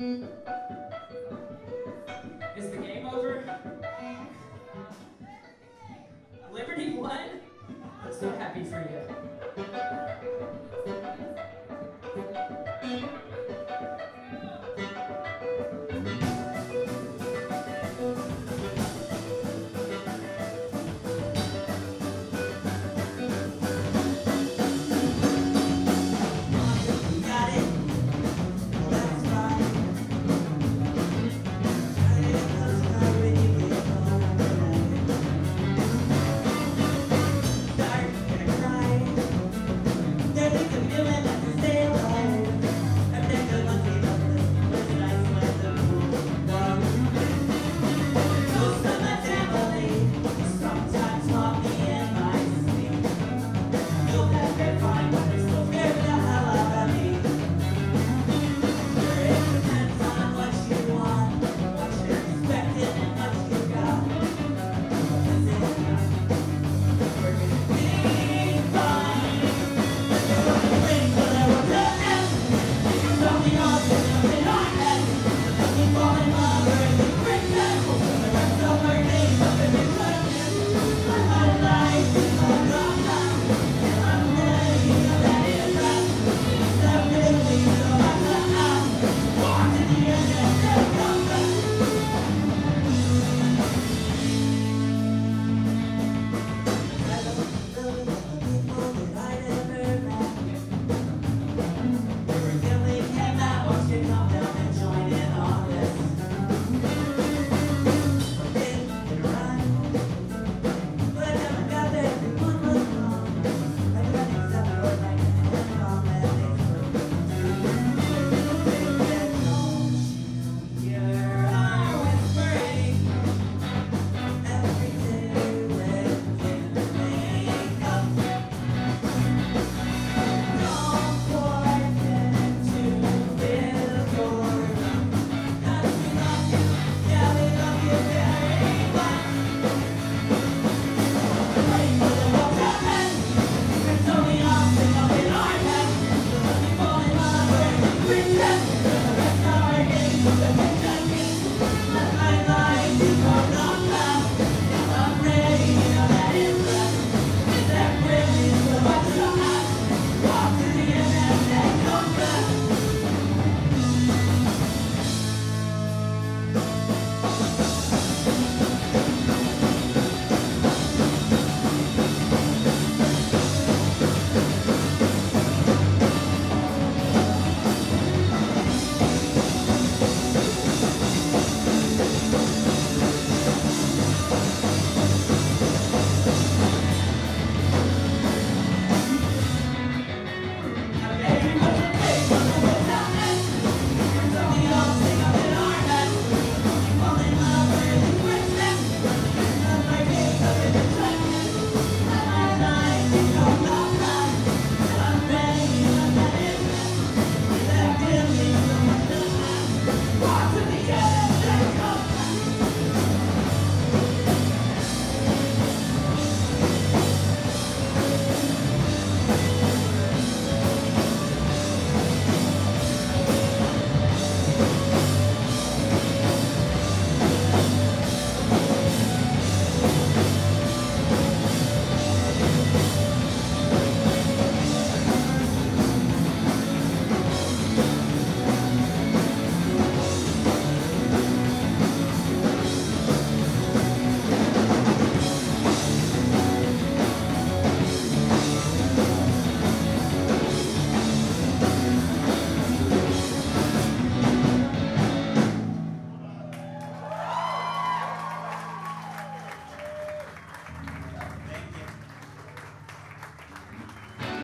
Mm-hmm. Is the game over? Liberty won? I'm so happy for you.